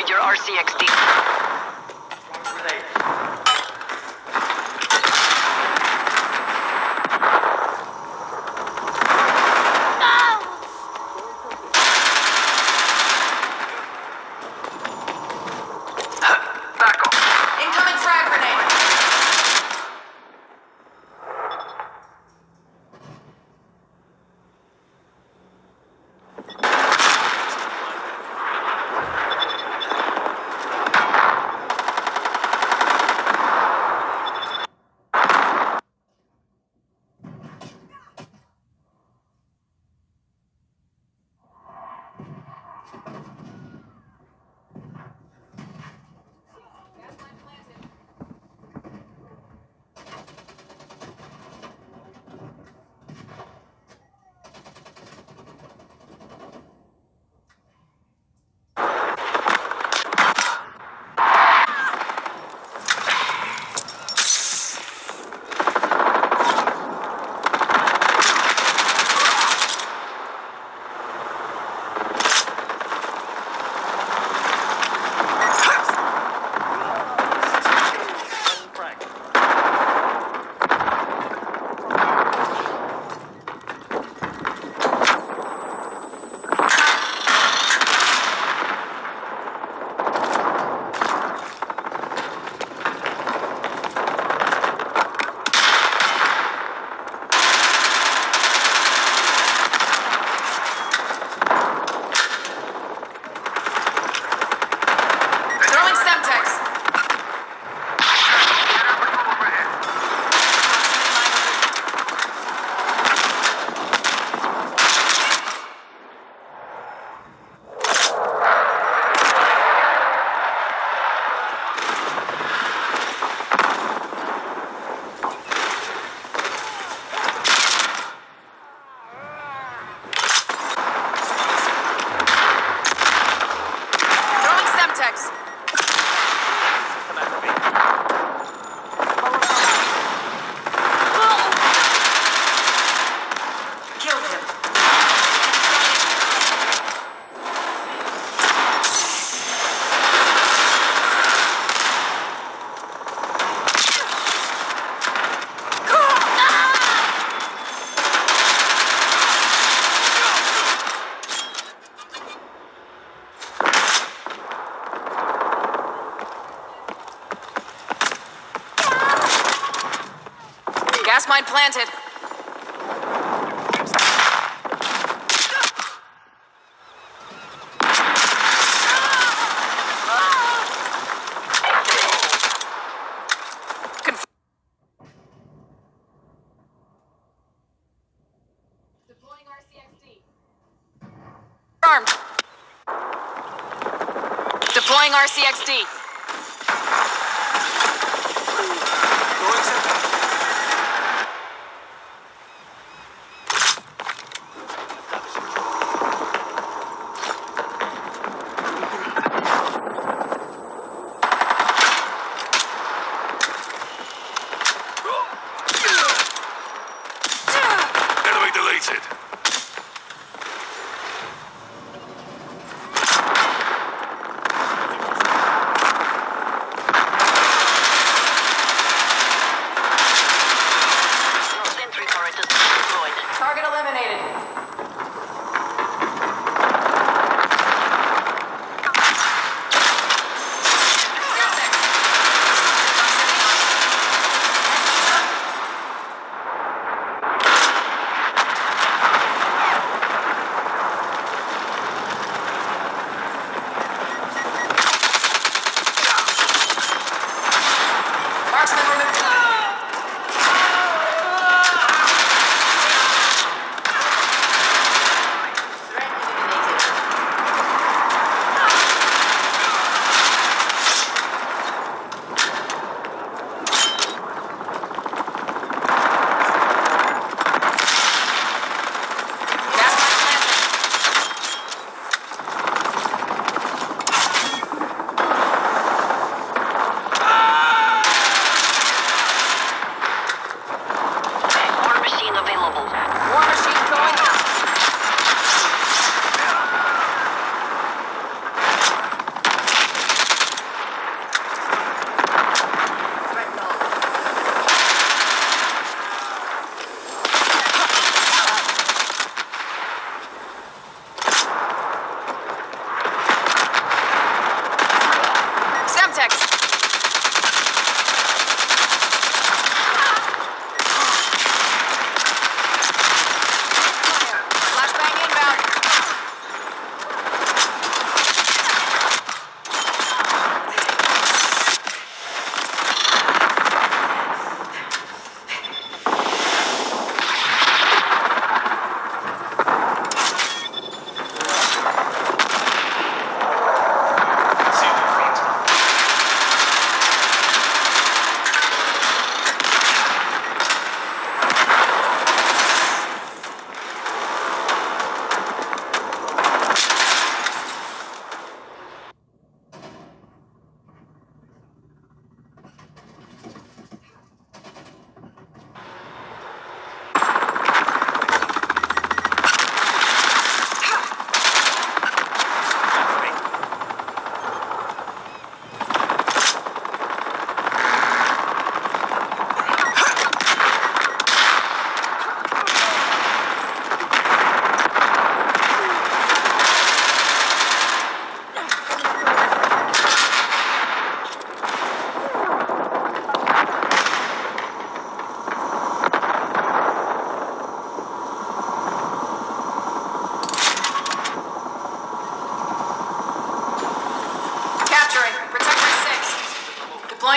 destroyed your RCXD. Mine planted. Deploying RCXD. Armed. Deploying RCXD.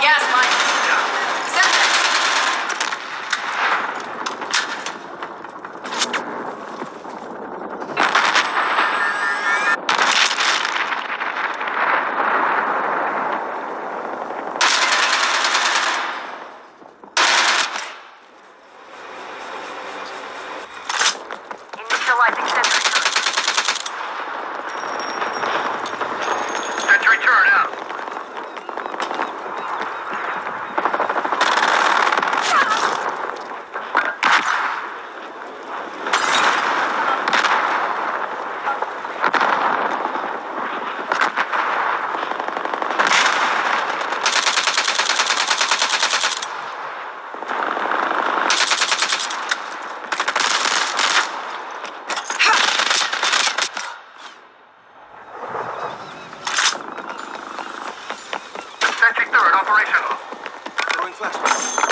Gas operational. Throwing flashbang.